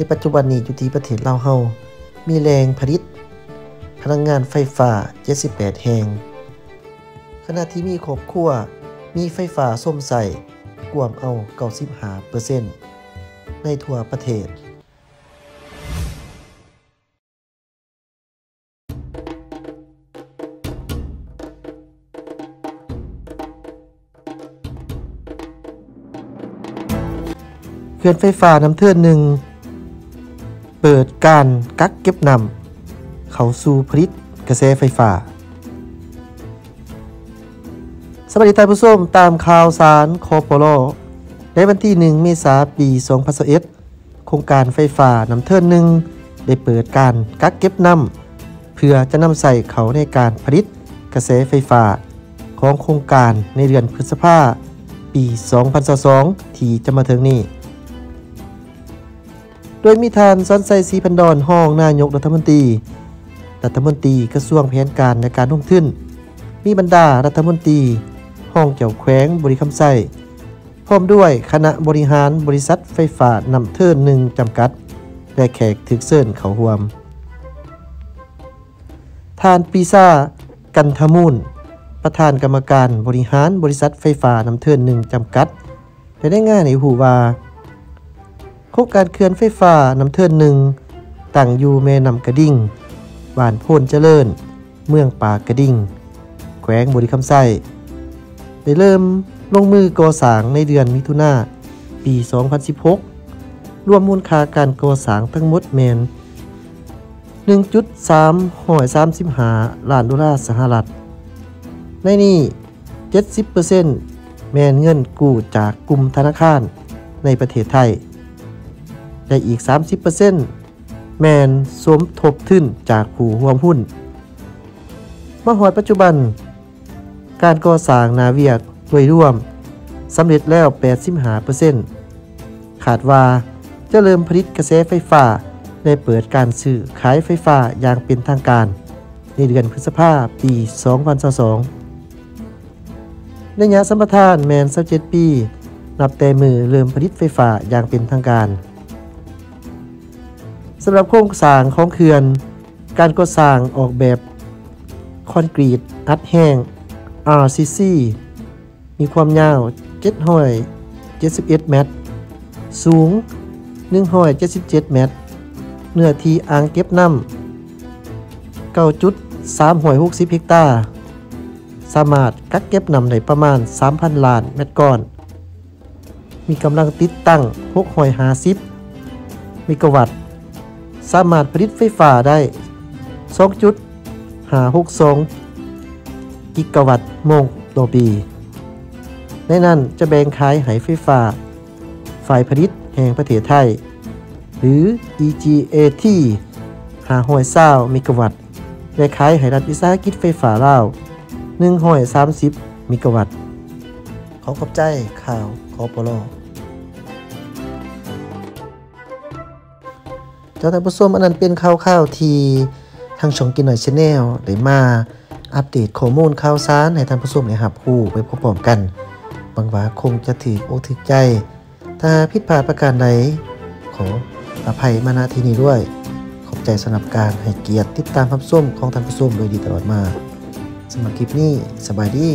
ในปัจจุบันนี้อยู่ที่ประเทศลาวเฮามีแรงผลิต พลังงานไฟฟ้า 78 แห่ง ขณะที่มีครอบครัวมีไฟฟ้าส้มใส่กวมเอา 95%ในทั่วประเทศเขื่อนไฟฟ้าน้ำเทือนหนึ่ง เปิดการกักเก็บนำเข้าสู่ผลิตกระแสไฟฟ้า สวัสดีท่านผู้ชมตามข่าวสารคอปโลในวันที่ 1 เมษายนปี 2021โครงการไฟฟ้านำเทินหนึ่งได้เปิดการกักเก็บนำเพื่อจะนำใส่เขาในการผลิตกระแสไฟฟ้า ของโครงการในเดือนพฤษภาปี 2022 ที่จะมาถึงนี้ โดยมีทานซอนไซสีพันดอนห้องนายกรัฐมนตรี รัฐมนตรีกระทรวงแผนการในการลงทุนมีบรรดารัฐมนตรี ห้องเจ้าแขวงบริคำไส้พร้อมด้วยคณะบริหารบริษัทไฟฟ้านำเทินหนึ่งจำกัด และแขกถึกเซินเขาหวม ทานปีซากันทมูล ประธานกรรมการบริหารบริษัทไฟฟ้านำเทินหนึ่งจำกัดได้ได้ง่ายในหูว่า โครงการเขื่อนไฟฟ้าน้ำเทินหนึ่งตั้งอยู่แม่น้ำกระดิ่งบ้านโพนเจริญ เมืองป่ากระดิ่ง แขวงบุรีคำไส้ได้เริ่มลงมือก่อสร้างในเดือนมิถุนาปี 2016 รวมมูลค่าการก่อสร้างทั้งหมดแมน1.335ล้านดอลลาร์สหรัฐ ในนี้ 70%แมนเงินกู้จากกลุ่มธนาคารในประเทศไทย และอีก 30%แมนสมทบทุนจากผู้ร่วมหุ้นมาหอดปัจจุบัน การก่อสร้างนาเวียกโดยร่วมสำเร็จแล้ว 85%ขาดว่าจะเริ่มผลิตกระแสไฟฟ้าได้เปิดการซื้อขายไฟฟ้าอย่างเป็นทางการ ในเดือนพฤษภาปี 2022ในยะสัมปทานแมน 27 ปี นับแต่มือเริ่มผลิตไฟฟ้าอย่างเป็นทางการ สำหรับโครงสร้างของเขื่อน การก่อสร้างออกแบบคอนกรีตอัดแห้ง RCC มีความยาว771เมตร สูง 177 เมตร เนื้อที่อ่างเก็บน้ำ9.360เฮกตาร์สามารถกักเก็บน้ำได้ประมาณ 3,000 ล้านเมตรก้อน มีกำลังติดตั้ง650เมกะวัตต์ สามารถผลิตไฟฟ้าได้ 2.562 กิกะวัตต์โมงต่อปี ในนั้นจะแบ่งขายไหไฟฟ้า ฝ่ายผลิตแห่งประเทศไทย หรือ EGAT หาหอยเศร้าเมกะวัตต์และขายไหรัฐวิสาหกิจไฟฟ้าลาว130เมกะวัตต์ ขอขอบใจข่าวขอปลอ เจ้าท่านผู้ชมอันนั้นเป็นข่าวข่าวที่ทางช่องกินหน่อยชาแนลได้มาอัปเดตข้อมูลข่าวสารให้ท่านผู้ชมได้รับรู้ไปพร้อมๆกันหวังว่าคงจะถืออกถือใจ ถ้าผิดพลาดประการใดขออภัยมาณที่นี้ด้วย ขอบใจสำหรับการให้เกียรติติดตามรับชมของท่านผู้ชมโดยดีตลอดมาสำหรับคลิปนี้สบายดี